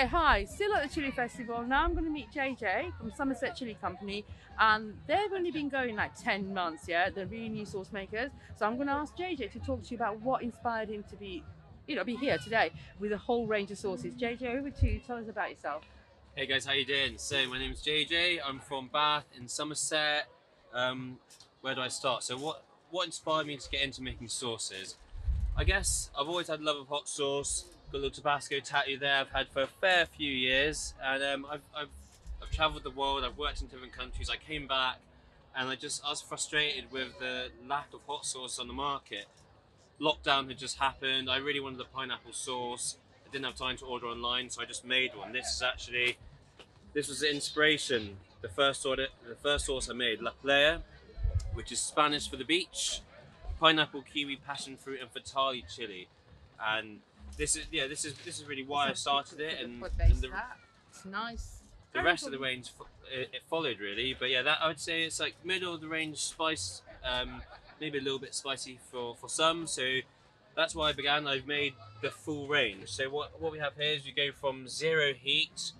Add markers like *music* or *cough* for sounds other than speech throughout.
Okay, hi, still at the Chili Festival. Now I'm going to meet JJ from Somerset Chilli Company, and they've only been going like 10 months, yeah? They're really new sauce makers. So I'm going to ask JJ to talk to you about what inspired him to be, you know, be here today with a whole range of sauces. JJ, over to you. Tell us about yourself. Hey guys, how you doing? So my name's JJ. I'm from Bath in Somerset. Um, where do I start? So what what inspired me to get into making sauces? I guess I've always had a love of hot sauce. Got a little Tabasco tattoo there. I've had for a fair few years, and um, I've, I've I've travelled the world. I've worked in different countries. I came back, and I just I was frustrated with the lack of hot sauce on the market. Lockdown had just happened. I really wanted the pineapple sauce. I didn't have time to order online, so I just made one. This is actually this was the inspiration. The first order, the first sauce I made, La Playa, which is Spanish for the beach, pineapple, kiwi, passion fruit, and fatalii chili, and this is yeah this is this is really why I started it and, and the, It's nice. the rest of the range it, it followed really. But yeah that I would say it's like middle of the range spice um, maybe a little bit spicy for for some. So that's why I began. I've made the full range. So what what we have here is we go from zero heat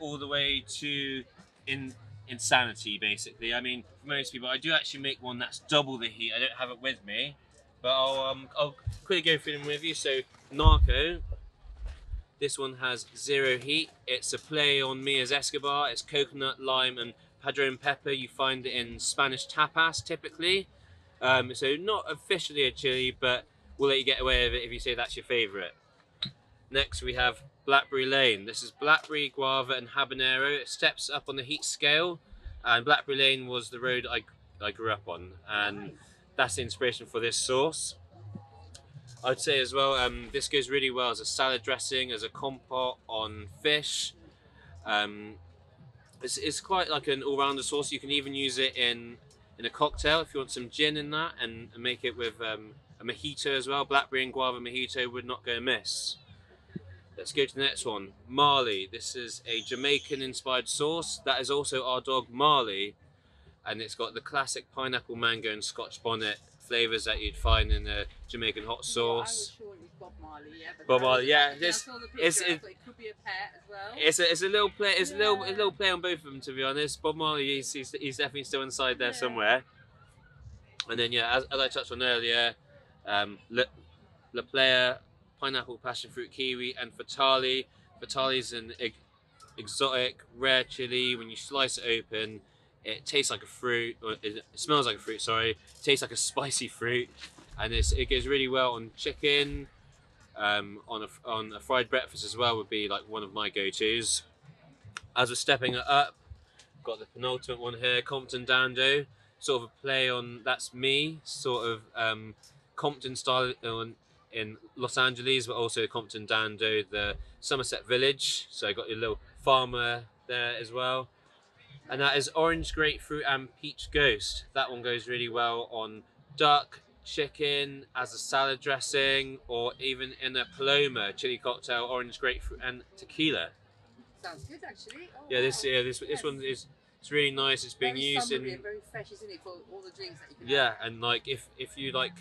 all the way to in insanity basically. I mean for most people I do actually make one that's double the heat. I don't have it with me but I'll um, I'll quickly go through them with you so Narco this one has zero heat. It's a play on Mia's Escobar. It's coconut, lime, and padron pepper. You find it in Spanish tapas typically. Um, so not officially a chili, but we'll let you get away with it if you say that's your favourite. Next we have Blackberry Lane. This is blackberry, guava, and habanero. It steps up on the heat scale, and Blackberry Lane was the road I, I grew up on, and that's the inspiration for this sauce. I'd say as well, um, this goes really well as a salad dressing, as a compote on fish. Um, it's, it's quite like an all-rounder sauce. You can even use it in in a cocktail if you want some gin in that, and, and make it with um, a mojito as well. Blackberry and guava mojito would not go amiss. Let's go to the next one. Marley. This is a Jamaican-inspired sauce. That is also our dog Marley, and it's got the classic pineapple, mango, and Scotch bonnet flavors that you'd find in a Jamaican hot Yeah, I was sauce. sure it was Bob Marley, yeah. But Bob Marley, it's- yeah, I saw the it's- it- it could be a pet as well. It's a, it's a little play. It's a little a little play on both of them, to be honest. Bob Marley, he's, he's, he's definitely still inside there Yeah. somewhere. And then yeah, as, as I touched on earlier, um, La, La Playa, pineapple, passion fruit, kiwi, and fatalii. Fatalii is an ex- exotic, rare chili. When you slice it open, it tastes like a fruit, or it, smells like a fruit. Sorry, it tastes like a *laughs* spicy fruit, and it goes really well on chicken. Um, on a on a fried breakfast as well would be like one of my go-tos. As we're stepping it up, got the penultimate one here, Compton Dando, sort of a play on that's me, sort of um, Compton style in, in Los Angeles, but also Compton Dando, the Somerset Village. So I got your little farmer there as well. And that is orange grapefruit and peach ghost. That one goes really well on duck, chicken, as a salad dressing, or even in a paloma chili cocktail, orange grapefruit and tequila. Sounds good, actually. Oh, Yeah, this yeah this this one is it's really nice. It's being very used in very fresh, isn't it, for all the drinks that you can yeah, have? and like if if you like,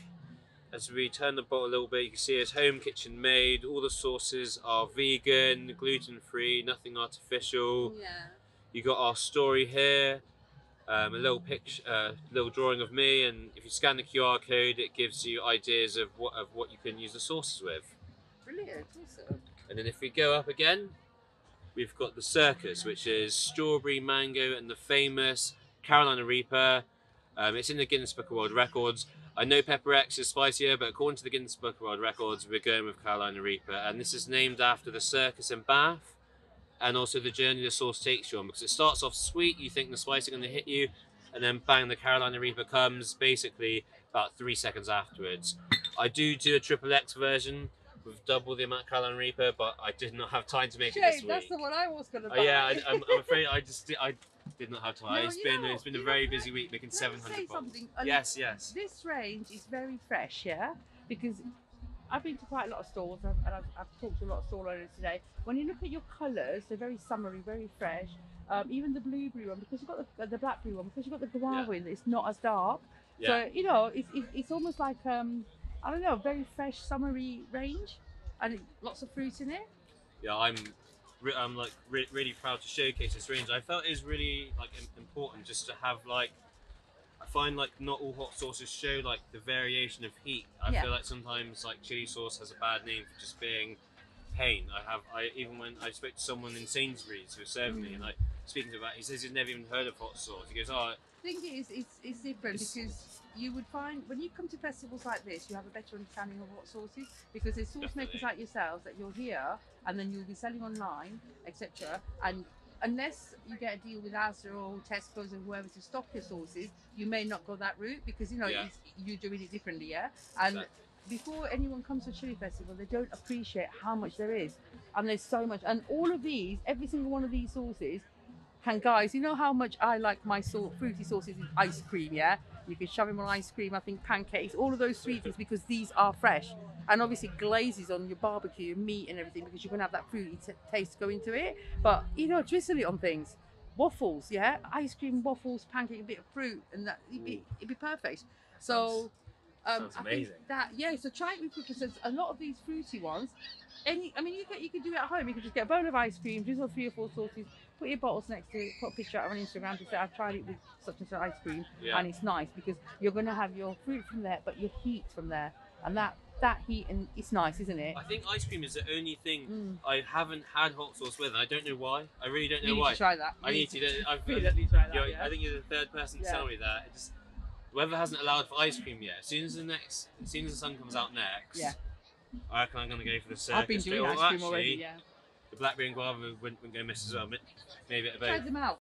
as we turn the bottle a little bit, you can see it's home kitchen made. All the sauces are vegan, gluten free, nothing artificial. Yeah. You got our story here, um, a little picture, uh, little drawing of me, and if you scan the QR code, it gives you ideas of what of what you can use the sauces with. Brilliant. Awesome. And then if we go up again, we've got the circus, which is strawberry, mango, and the famous Carolina Reaper. Um, it's in the Guinness Book of World Records. I know Pepper X is spicier, but according to the Guinness Book of World Records, we're going with Carolina Reaper. And this is named after the circus in Bath and also the journey the sauce takes you on because it starts off sweet, you think the spice is going to hit you, and then bang, the Carolina Reaper comes basically about three seconds afterwards. I do do a triple X version with double the amount of Carolina Reaper, but I did not have time to make it this Shame, that's the one I was going to uh, buy. Oh yeah, I, I'm, I'm afraid I just did, I did not have time. No, it's been know it's been a very busy week making 700 bottles. Yes, yes. This range is very fresh, yeah? Because I've been to quite a lot of stores and I've, I've, talked to a lot of store owners today. When you look at your colours, they're very summery, very fresh. Um, even the blueberry one, because you've got the, the blackberry one, because you've got the guava in, it's not as dark. Yeah. So, you know, it's, it's, it's almost like, um, I don't know, very fresh, summery range. And lots of fruit in it. Yeah, I'm I'm like re- really proud to showcase this range. I felt it was really like important just to have like. I find like not all hot sauces show like the variation of heat. I Yeah. feel like sometimes like chili sauce has a bad name for just being pain. I have I even when I spoke to someone in Sainsbury's who was serving me Mm. and like speaking to about he says he's never even heard of hot sauce. He goes, Oh I think it is it's, it's different It's- because you would find when you come to festivals like this, you have a better understanding of what sauces because there's sauce makers like yourselves that you're here and then you'll be selling online, etc. And unless you get a deal with Asda or Tesco's or whoever to stock your sauces, you may not go that route because you know Yeah. it's, you're doing it differently, yeah. And Exactly. before anyone comes to Chili Festival, they don't appreciate how much there is, and there's so much. And all of these, every single one of these sauces, and guys, you know how much I like my salt, fruity sauces in ice cream, yeah? You can shove them on ice cream, I think pancakes, all of those sweeties because these are fresh. And obviously glazes on your barbecue, meat and everything because you're gonna have that fruity t- taste go into it. But you know, drizzle it on things. Waffles, yeah? Ice cream, waffles, pancake, a bit of fruit, and that it'd be, it'd be perfect. So um, sounds I amazing. think that yeah, so try it with because there's a lot of these fruity ones. Any, I mean, you can you can do it at home. You can just get a bowl of ice cream, drizzle three or four sauces, put your bottles next to it, put a picture out on Instagram to say I've tried it with such and such ice cream, Yeah. and it's nice because you're going to have your fruit from there, but your heat from there, and that that heat and it's nice, isn't it? I think ice cream is the only thing Mm. I haven't had hot sauce with and I don't know why. I really don't know You need why. to try that. I need to. I've, *laughs* definitely try that. yeah. I think you're the third person to Yeah. tell me that. It just the weather hasn't allowed for ice cream yet. As soon as the next, as soon as the sun comes out next, Yeah. I reckon I'm gonna go for the circus. I've been doing ice cream already. Yeah, The blackberry and guava wouldn't, wouldn't go miss as well. but Maybe a bit of try both. them out.